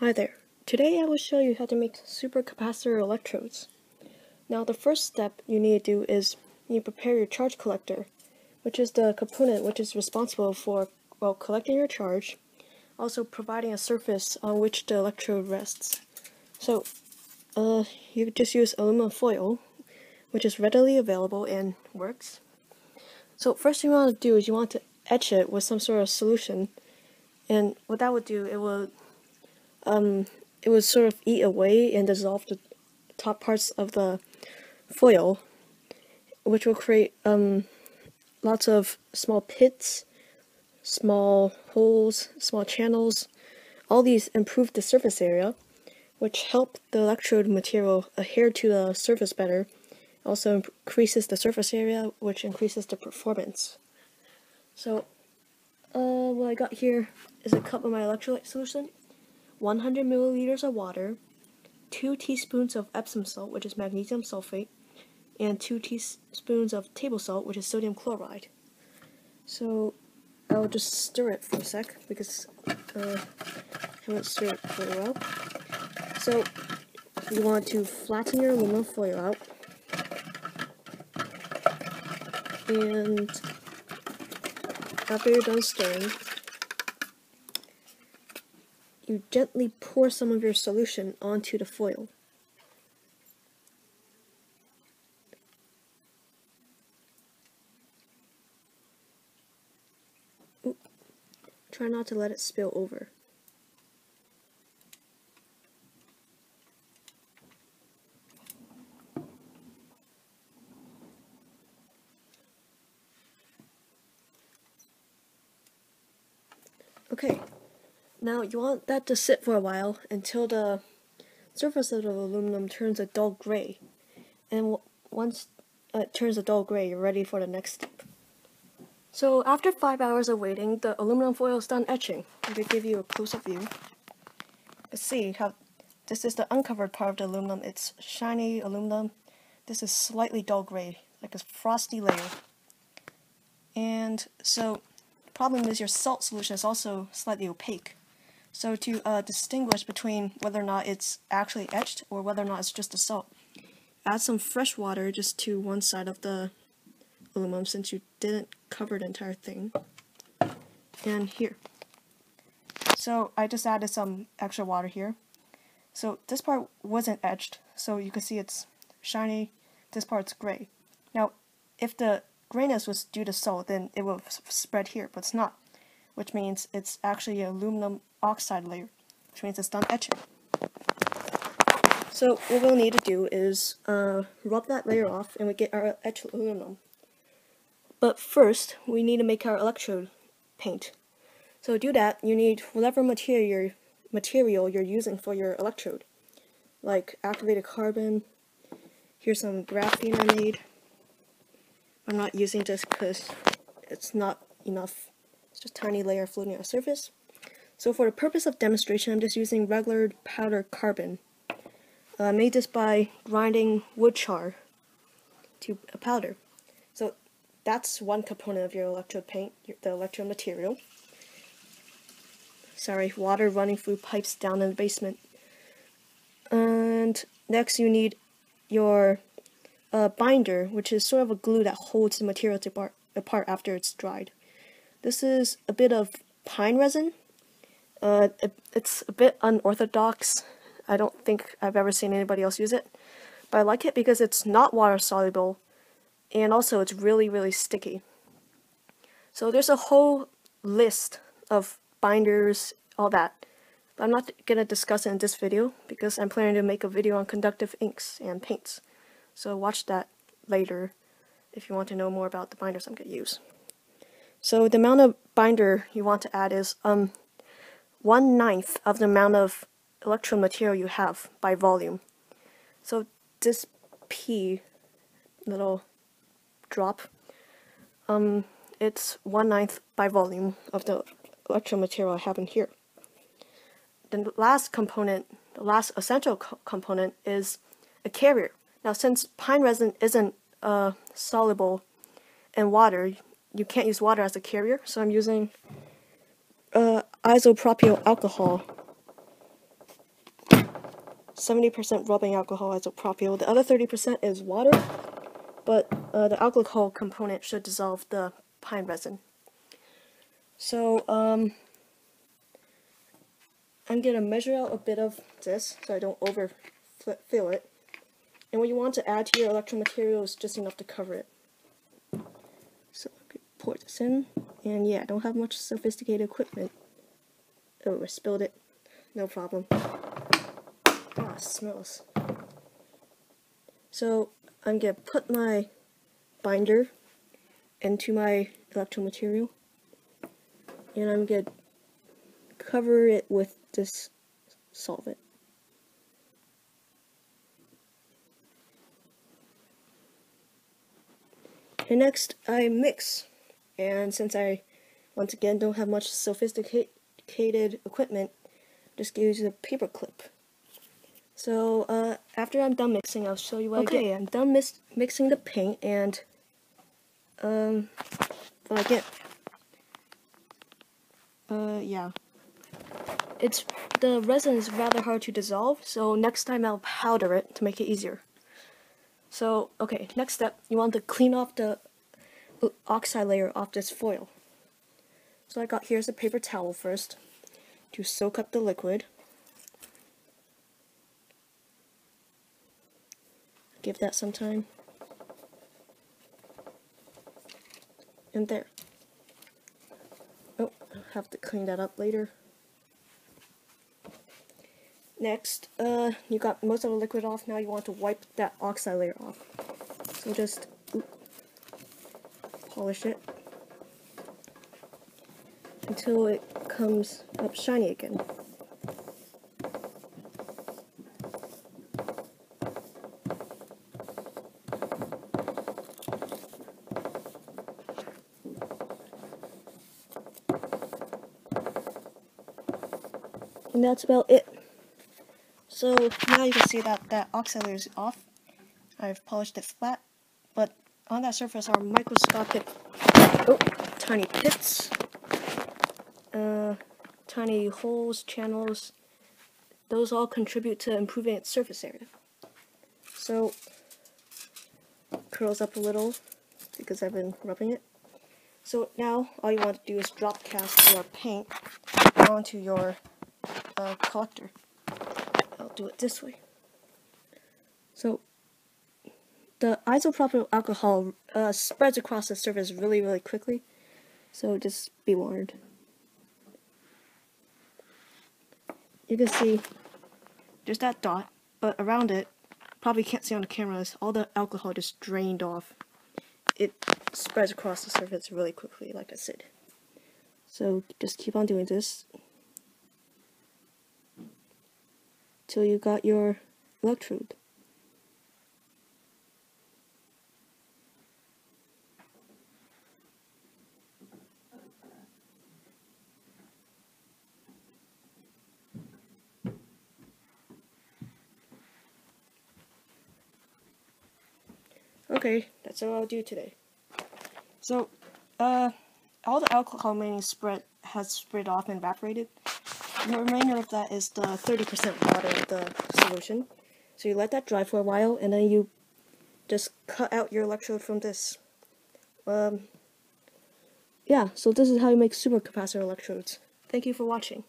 Hi there. Today I will show you how to make supercapacitor electrodes. Now the first step you need to do is you prepare your charge collector, which is the component which is responsible for well collecting your charge, also providing a surface on which the electrode rests. So uh, you just use aluminum foil, which is readily available and works. So first thing you want to do is you want to etch it with some sort of solution, and what that would do, it will um, it would sort of eat away and dissolve the top parts of the foil, which will create um, lots of small pits, small holes, small channels. All these improve the surface area, which help the electrode material adhere to the surface better. Also increases the surface area, which increases the performance. So, uh, what I got here is a cup of my electrolyte solution. 100 milliliters of water, 2 teaspoons of Epsom salt, which is magnesium sulfate, and 2 teaspoons of table salt, which is sodium chloride. So I'll just stir it for a sec because uh, I haven't stirred it very well. So you want to flatten your aluminum foil out and after you're done stirring, you gently pour some of your solution onto the foil. Ooh. Try not to let it spill over. Okay, now you want that to sit for a while until the surface of the aluminum turns a dull gray. And once uh, it turns a dull gray, you're ready for the next step. So after 5 hours of waiting, the aluminum foil is done etching. Going to give you a close-up view. See how this is the uncovered part of the aluminum. It's shiny aluminum. This is slightly dull gray, like a frosty layer. And so the problem is your salt solution is also slightly opaque. So to uh, distinguish between whether or not it's actually etched or whether or not it's just a salt, add some fresh water just to one side of the aluminum since you didn't cover the entire thing. And here. So I just added some extra water here. So this part wasn't etched, so you can see it's shiny, this part's gray. Now, if the grayness was due to salt, then it would spread here, but it's not which means it's actually aluminum oxide layer, which means it's done etching. So what we'll need to do is uh, rub that layer off and we get our etched aluminum. But first, we need to make our electrode paint. So to do that, you need whatever material, material you're using for your electrode. Like activated carbon, here's some graphene I made. I'm not using this because it's not enough it's just tiny layer floating on the surface. So for the purpose of demonstration, I'm just using regular powder carbon. Uh, I made this by grinding wood char to a powder. So that's one component of your electrode paint, the electrode material. Sorry, water running through pipes down in the basement. And next you need your uh, binder, which is sort of a glue that holds the material apart after it's dried. This is a bit of pine resin. Uh, it, it's a bit unorthodox. I don't think I've ever seen anybody else use it. But I like it because it's not water soluble and also it's really, really sticky. So there's a whole list of binders, all that. But I'm not going to discuss it in this video because I'm planning to make a video on conductive inks and paints. So watch that later if you want to know more about the binders I'm going to use. So the amount of binder you want to add is um, one ninth of the amount of electrode material you have by volume. So this P little drop, um, it's one ninth by volume of the electrode material I have in here. The last component, the last essential co component is a carrier. Now since pine resin isn't uh, soluble in water, you can't use water as a carrier, so I'm using uh, isopropyl alcohol 70% rubbing alcohol isopropyl. The other 30% is water, but uh, the alcohol component should dissolve the pine resin. So, um, I'm going to measure out a bit of this so I don't overfill it. And what you want to add to your electro material is just enough to cover it. So, pour this in. And yeah, I don't have much sophisticated equipment. Oh, I spilled it. No problem. Ah, smells. So, I'm going to put my binder into my electro material. And I'm going to cover it with this solvent. And next I mix. And since I, once again, don't have much sophisticated equipment, just use a paper clip. So uh, after I'm done mixing, I'll show you what okay, I get. I'm done mixing the paint and um, what I get. Uh, yeah it's the resin is rather hard to dissolve, so next time I'll powder it to make it easier. So, okay, next step, you want to clean off the oxide layer off this foil. So I got here's a paper towel first to soak up the liquid. Give that some time. And there. Oh, I'll have to clean that up later. Next, uh, you got most of the liquid off, now you want to wipe that oxide layer off. So just polish it until it comes up shiny again. And that's about it. So now you can see that that oxide is off. I've polished it flat, but on that surface are microscopic, oh, tiny pits, uh, tiny holes, channels. Those all contribute to improving its surface area. So, curls up a little because I've been rubbing it. So now all you want to do is drop cast your paint onto your uh, collector I'll do it this way. So the isopropyl alcohol uh, spreads across the surface really, really quickly. So just be warned. You can see there's that dot, but around it, probably can't see on the cameras, all the alcohol just drained off. It spreads across the surface really quickly, like I said. So just keep on doing this. till you got your electrode. Okay, that's all I'll do today. So, uh, all the alcohol mainly spread has spread off and evaporated. The remainder of that is the 30% water of the solution. So you let that dry for a while, and then you just cut out your electrode from this. Um, yeah, so this is how you make supercapacitor electrodes. Thank you for watching.